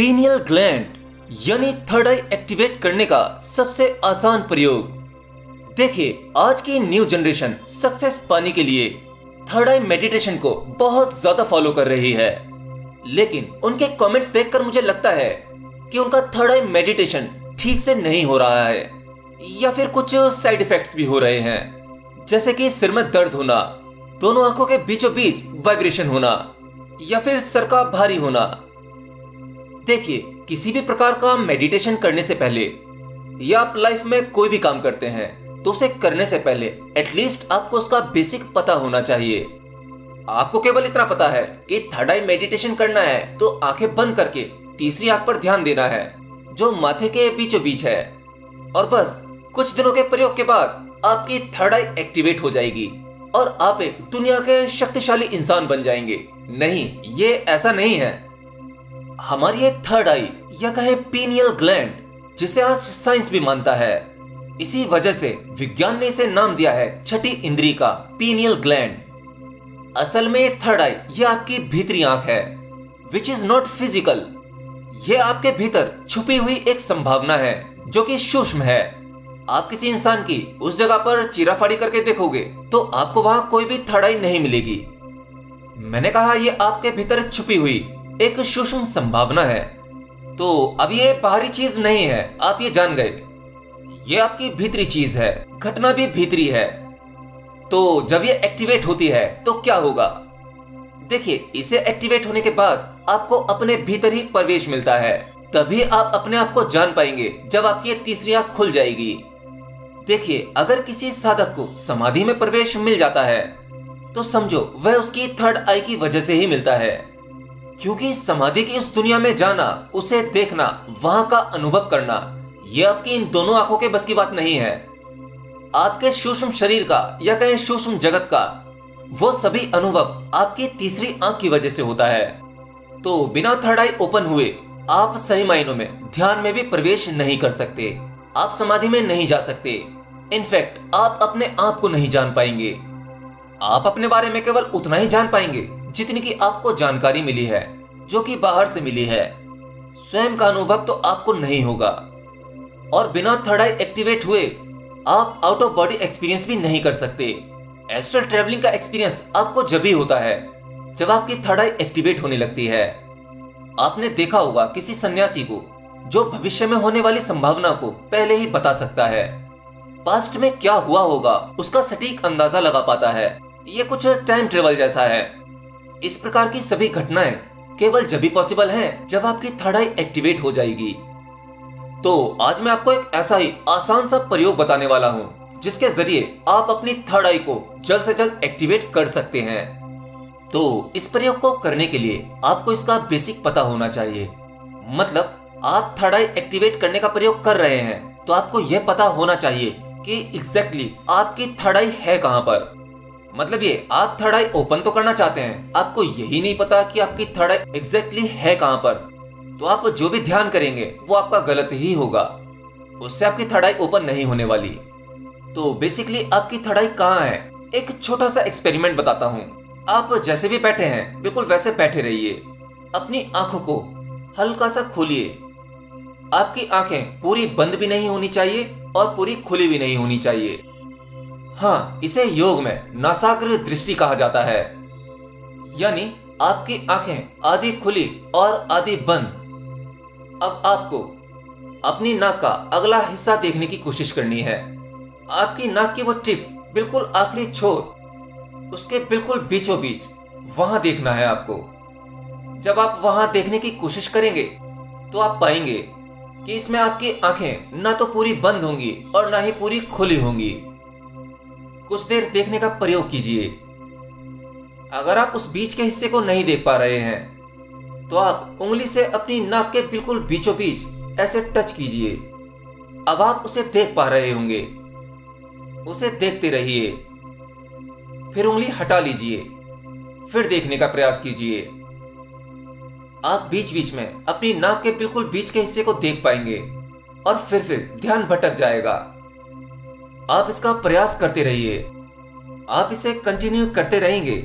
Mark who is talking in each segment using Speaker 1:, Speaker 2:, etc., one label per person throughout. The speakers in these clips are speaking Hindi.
Speaker 1: पीनियल ग्लैंड यानी थर्ड आई एक्टिवेट करने का सबसे आसान प्रयोग। देखिए, आज की न्यू जनरेशन सक्सेस पाने के लिए थर्ड आई मेडिटेशन को बहुत ज़्यादा फॉलो कर रही है। लेकिन उनके कमेंट्स देखकर मुझे लगता है कि उनका थर्ड आई मेडिटेशन ठीक से नहीं हो रहा है, या फिर कुछ साइड इफेक्ट्स भी हो रहे हैं। जैसे कि सिर में दर्द होना, दोनों आँखों के बीचों बीच वाइब्रेशन होना, या फिर सर का भारी होना। देखिए, किसी भी प्रकार का मेडिटेशन करने से पहले या आप लाइफ में कोई भी काम करते हैं तो उसे करने से पहले एटलीस्ट आपको उसका बेसिक पता होना चाहिए। आपको केवल इतना पता है कि थर्ड आई मेडिटेशन करना है तो आँखें बंद करके तीसरी आँख पर ध्यान देना है, जो माथे के बीचों बीच है। और बस, कुछ दिनों के प्रयोग के बाद आपकी थर्ड आई एक्टिवेट हो जाएगी और आप एक दुनिया के शक्तिशाली इंसान बन जाएँगे। नहीं, ये ऐसा नहीं है। हमारी ये थर्ड आई या कहे पीनियल ग्लैंड जिसे आज साइंस भी मानता है। इसी वजह से विज्ञान ने इसे नाम दिया है छठी इंद्री का पीनियल ग्लैंड असल में थर्ड आई ये आपकी भीतरी आँख है विच इज़ नॉट फ़िज़िकल ये आपके भीतर छुपी हुई एक संभावना है, जो कि सूक्ष्म है। आप किसी इंसान की उस जगह पर चीराफाड़ी करके देखोगे तो आपको वहाँ कोई भी थर्ड आई नहीं मिलेगी। मैंने कहा, ये आपके भीतर छुपी हुई एक सूक्ष्म संभावना है। तो अब ये बाहरी चीज़ नहीं है, आप ये जान गए। ये आपकी भीतरी चीज़ है, घटना भी भीतरी है। तो जब ये एक्टिवेट होती है तो क्या होगा? देखिए, इसे एक्टिवेट होने के बाद आपको अपने भीतर ही प्रवेश मिलता है। तभी आप अपने आप को जान पाएँगे जब आपकी तीसरी आँख खुल जाएगी। देखिए, अगर किसी साधक को समाधि में प्रवेश मिल जाता है तो समझो, वह उसकी थर्ड आई की वजह से ही मिलता है। क्योंकि समाधि की इस दुनिया में जाना, उसे देखना, वहाँ का अनुभव करना, यह आपकी इन दोनों आँखों के बस की बात नहीं है। आपके सूक्ष्म शरीर का या कहें सूक्ष्म जगत का, वो सभी अनुभव आपकी तीसरी आँख की वजह से होता है। तो बिना थर्ड आई ओपन हुए, आप सही मायनों में ध्यान में भी प्रवेश नहीं कर सकते। आप समाधि में नहीं जा सकते। इनफैक्ट आप अपने आप को नहीं जान पाएँगे। आप अपने बारे में केवल उतना ही जान पाएँगे। जितनी की आपको जानकारी मिली है, जो कि बाहर से मिली है, स्वयं का अनुभव तो आपको नहीं होगा। और बिना थर्ड आई एक्टिवेट हुए, आप आउट ऑफ़ बॉडी एक्सपीरियंस भी नहीं कर सकते। एस्ट्रल ट्रेवलिंग का एक्सपीरियंस आपको जब ही होता है, जब आपकी थर्ड आई एक्टिवेट होने लगती है। आपने देखा होगा किसी सन्यासी को, जो भविष्य में होने वाली संभावना को पहले ही बता सकता है। पास्ट में क्या हुआ होगा, उसका सटीक अंदाज़ा लगा पाता है। ये कुछ टाइम ट्रेवल जैसा है। इस प्रकार की सभी घटनाएँ केवल जब भी पॉसिबल हैं, जब आपकी थर्ड आई एक्टिवेट हो जाएगी। तो आज मैं आपको एक ऐसा ही आसान सा प्रयोग बताने वाला हूँ, जिसके ज़रिए आप अपनी थर्ड आई को जल्द से जल्द एक्टिवेट कर सकते हैं। तो इस प्रयोग को करने के लिए आपको इसका बेसिक पता होना चाहिए। मतलब आप थर्ड आई एक्टिवेट करने का प्रयोग कर रहे हैं तो आपको यह पता होना चाहिए कि एग्जैक्टली exactly आपकी थर्ड आई है कहाँ पर। मतलब ये, आप थर्ड आई ओपन तो करना चाहते हैं। आपको यही नहीं पता कि आपकी थर्ड आई एग्जैक्टली है कहाँ पर। तो आप जो भी ध्यान करेंगे, वो आपका गलत ही होगा। उससे आपकी थर्ड आई ओपन नहीं होने वाली। तो बेसिकली आपकी थर्ड आई कहाँ है? एक छोटा सा एक्सपेरिमेंट बताता हूँ। आप जैसे भी बैठे हैं, बिल्कुल वैसे बैठे रहिए। अपनी आँखों को हल्का सा खोलिए। आपकी आँखें पूरी बंद भी नहीं होनी चाहिए और पूरी खुली भी नहीं होनी चाहिए। हाँ इसे योग में नासाग्र दृष्टि कहा जाता है। यानी, आपकी आँखें आधी खुली और आधी बंद। अब आपको अपनी नाक का अगला हिस्सा देखने की कोशिश करनी है। आपकी नाक की वो टिप बिल्कुल आखिरी छोर, उसके बिल्कुल बीचों बीच वहाँ देखना है आपको। जब आप वहाँ देखने की कोशिश करेंगे तो आप पाएँगे कि इसमें आपकी आँखें ना तो पूरी बंद होंगी और ना ही पूरी खुली होंगी। कुछ देर देखने का प्रयोग कीजिए। अगर आप उस बीच के हिस्से को नहीं देख पा रहे हैं तो आप उंगली से अपनी नाक के बिल्कुल बीचों बीच ऐसे टच कीजिए। अब आप उसे देख पा रहे होंगे। उसे देखते रहिए। फिर उंगली हटा लीजिए। फिर देखने का प्रयास कीजिए। आप बीच बीच में अपनी नाक के बिल्कुल बीच के हिस्से को देख पाएँगे और फिर फिर ध्यान भटक जाएगा। आप इसका प्रयास करते रहिए। आप इसे कंटिन्यू करते रहेंगे।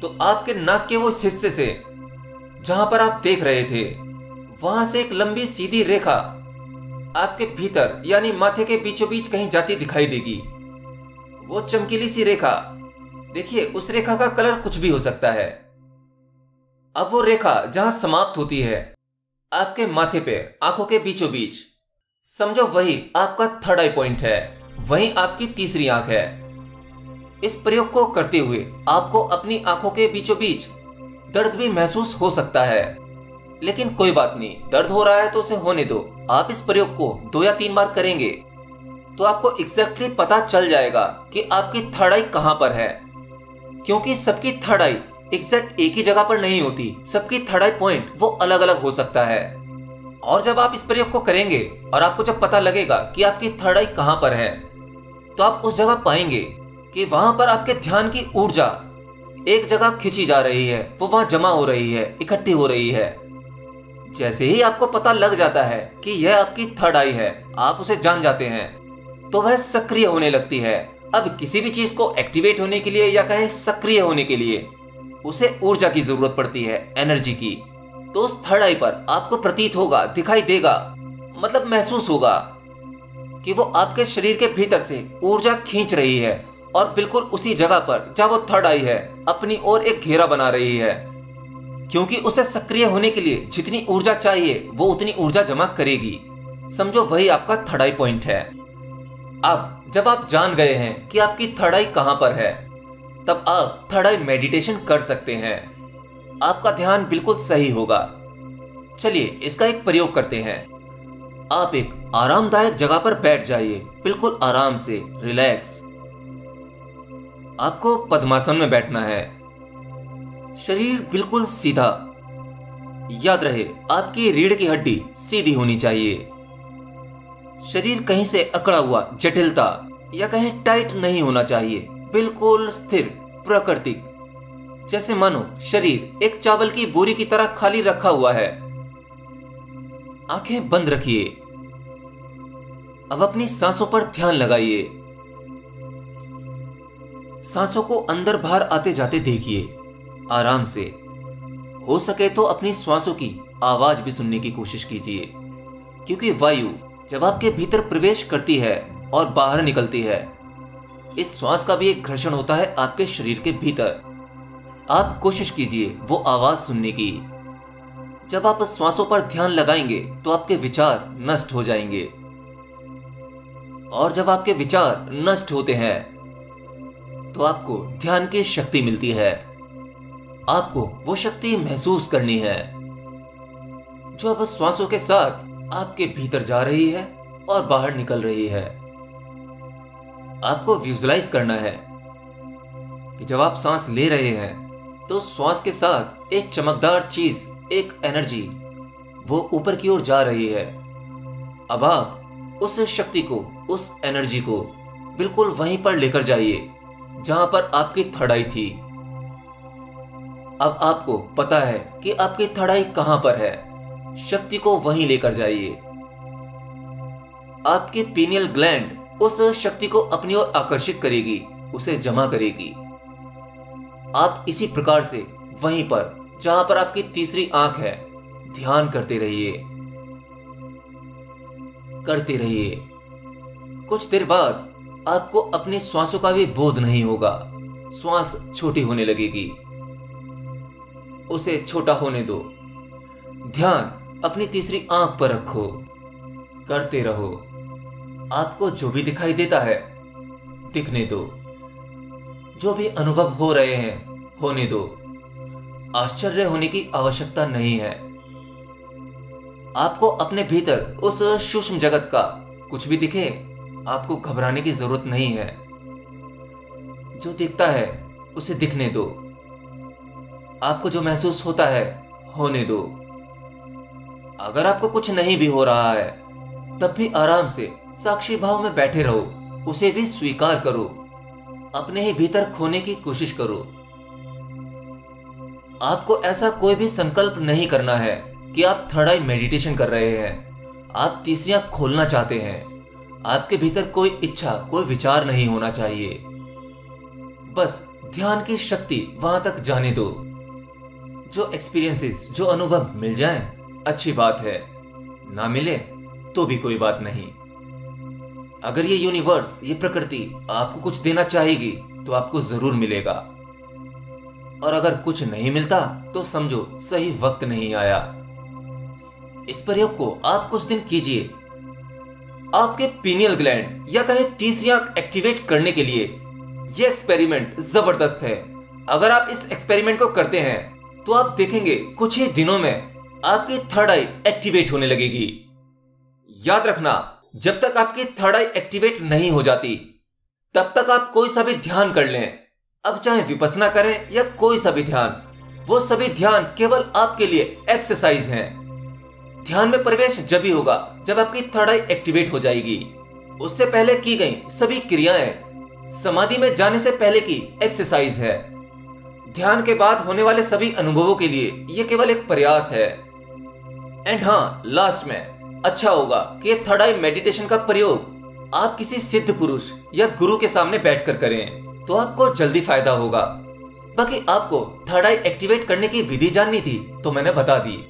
Speaker 1: तो आपके नाक के वो हिस्से से, जहाँ पर आप देख रहे थे, वहाँ से एक लंबी सीधी रेखा आपके भीतर, यानी माथे के बीचों बीच कहीं जाती दिखाई देगी। वो चमकीली सी रेखा, देखिए, उस रेखा का कलर कुछ भी हो सकता है। अब वो रेखा जहाँ समाप्त होती है, आपके माथे पे, आँखों के बीचों बीच समझो वही आपका थर्ड आई पॉइंट है। वही आपकी तीसरी आँख है। इस प्रयोग को करते हुए आपको अपनी आँखों के बीचों बीच दर्द भी महसूस हो सकता है। लेकिन कोई बात नहीं, दर्द हो रहा है तो उसे होने दो। आप इस प्रयोग को दो या तीन बार करेंगे तो आपको एग्जैक्टली पता चल जाएगा कि आपकी थर्ड आई कहाँ पर है। क्योंकि सबकी थर्ड आई एग्जैक्ट एक ही जगह पर नहीं होती, सबकी थर्ड आई पॉइंट वो अलग अलग हो सकता है। और जब आप इस प्रयोग को करेंगे और आपको जब पता लगेगा कि आपकी थर्ड आई कहाँ पर है तो आप उस जगह पाएँगे कि वहाँ पर आपके ध्यान की ऊर्जा एक जगह खिंची जा रही है, वो वहाँ जमा हो रही है, इकट्ठी हो रही है। जैसे ही आपको पता लग जाता है कि यह आपकी थर्ड आई है, आप उसे जान जाते हैं तो वह सक्रिय होने लगती है। अब किसी भी चीज़ को एक्टिवेट होने के लिए या कहें सक्रिय होने के लिए, उसे ऊर्जा की ज़रूरत पड़ती है एनर्जी की। तो उस थर्ड आई पर आपको प्रतीत होगा, दिखाई देगा मतलब महसूस होगा। कि वो आपके शरीर के भीतर से ऊर्जा खींच रही है और बिल्कुल उसी जगह पर जहाँ वो थर्ड आई है, अपनी ओर एक घेरा बना रही है। क्योंकि उसे सक्रिय होने के लिए जितनी ऊर्जा चाहिए, वो उतनी ऊर्जा जमा करेगी। समझो वही आपका थर्ड आई पॉइंट है। अब जब आप जान गए हैं कि आपकी थर्ड आई कहाँ पर है, तब आप थर्ड आई मेडिटेशन कर सकते हैं। आपका ध्यान बिल्कुल सही होगा। चलिए इसका एक प्रयोग करते हैं। आप एक आरामदायक जगह पर बैठ जाइए। बिल्कुल आराम से, रिलैक्स। आपको पद्मासन में बैठना है। शरीर बिल्कुल सीधा। याद रहे, आपकी रीढ़ की हड्डी सीधी होनी चाहिए। शरीर कहीं से अकड़ा हुआ जटिलता या कहीं टाइट नहीं होना चाहिए। बिल्कुल स्थिर, प्राकृतिक। जैसे मानो, शरीर एक चावल की बोरी की तरह खाली रखा हुआ है। आँखें बंद रखिए। अब अपनी सांसों पर ध्यान लगाइए। सांसों को अंदर बाहर आते जाते देखिए। आराम से। हो सके तो अपनी श्वासों की आवाज़ भी सुनने की कोशिश कीजिए। क्योंकि वायु जब आपके भीतर प्रवेश करती है और बाहर निकलती है, इस श्वास का भी एक घर्षण होता है आपके शरीर के भीतर। आप कोशिश कीजिए वो आवाज़ सुनने की। जब आप श्वासों पर ध्यान लगाएँगे तो आपके विचार नष्ट हो जाएँगे। और जब आपके विचार नष्ट होते हैं तो आपको ध्यान की शक्ति मिलती है। आपको वो शक्ति महसूस करनी है, जो अब श्वासों के साथ आपके भीतर जा रही है और बाहर निकल रही है। आपको विजुलाइज करना है कि जब आप सांस ले रहे हैं तो श्वास के साथ एक चमकदार चीज़, एक एनर्जी वो ऊपर की ओर जा रही है। अब आप उस शक्ति को उस एनर्जी को बिल्कुल वहीं पर लेकर जाइए, जहाँ पर आपकी थड़ाई थी। अब आपको पता है कि आपकी थड़ाई कहाँ पर है। शक्ति को वहीं लेकर जाइए। आपकी पीनियल ग्लैंड उस शक्ति को अपनी ओर आकर्षित करेगी, उसे जमा करेगी। आप इसी प्रकार से वहीं पर, जहाँ पर आपकी तीसरी आँख है, ध्यान करते रहिए। करते रहिए। कुछ देर बाद आपको अपने श्वासों का भी बोध नहीं होगा। श्वास छोटी होने लगेगी। उसे छोटा होने दो। ध्यान अपनी तीसरी आँख पर रखो। करते रहो। आपको जो भी दिखाई देता है, दिखने दो। जो भी अनुभव हो रहे हैं, होने दो। आश्चर्य होने की आवश्यकता नहीं है। आपको अपने भीतर उस सूक्ष्म जगत का कुछ भी दिखे आपको घबराने की ज़रूरत नहीं है। जो दिखता है, उसे दिखने दो। आपको जो महसूस होता है, होने दो। अगर आपको कुछ नहीं भी हो रहा है, तब भी आराम से, साक्षी भाव में बैठे रहो। उसे भी स्वीकार करो। अपने ही भीतर खोने की कोशिश करो। आपको ऐसा कोई भी संकल्प नहीं करना है कि आप थर्ड आई मेडिटेशन कर रहे हैं। आप तीसरियाँ खोलना चाहते हैं। आपके भीतर कोई इच्छा, कोई विचार नहीं होना चाहिए। बस ध्यान की शक्ति वहाँ तक जाने दो। जो एक्सपीरियंसेस जो अनुभव मिल जाए, अच्छी बात है। ना मिले तो भी कोई बात नहीं। अगर ये यूनिवर्स ये प्रकृति आपको कुछ देना चाहेगी तो आपको ज़रूर मिलेगा। और अगर कुछ नहीं मिलता तो समझो, सही वक्त नहीं आया। इस प्रयोग को आप कुछ दिन कीजिए। आपके पीनियल ग्लैंड या कहे तीसरी आँख एक्टिवेट करने के लिए यह एक्सपेरिमेंट ज़बरदस्त है। अगर आप इस एक्सपेरिमेंट को करते हैं तो आप देखेंगे कुछ ही दिनों में आपकी थर्ड आई एक्टिवेट होने लगेगी। याद रखना, जब तक आपकी थर्ड आई एक्टिवेट नहीं हो जाती, तब तक आप कोई सा भी ध्यान कर लें। अब चाहे विपसना करें या कोई सा भी ध्यान, वो सभी ध्यान केवल आपके लिए एक्सरसाइज हैं। ध्यान में प्रवेश जब ही होगा, जब आपकी थर्ड आई एक्टिवेट हो जाएगी। उससे पहले की गई सभी क्रियाएँ समाधि में जाने से पहले की एक्सरसाइज है। ध्यान के बाद होने वाले सभी अनुभवों के लिए यह केवल एक प्रयास है। एंड हाँ लास्ट में अच्छा होगा कि थर्ड आई मेडिटेशन का प्रयोग आप किसी सिद्ध पुरुष या गुरु के सामने बैठकर करें तो आपको जल्दी फ़ायदा होगा। बाकी आपको थर्ड आई एक्टिवेट करने की विधि जाननी थी तो मैंने बता दी।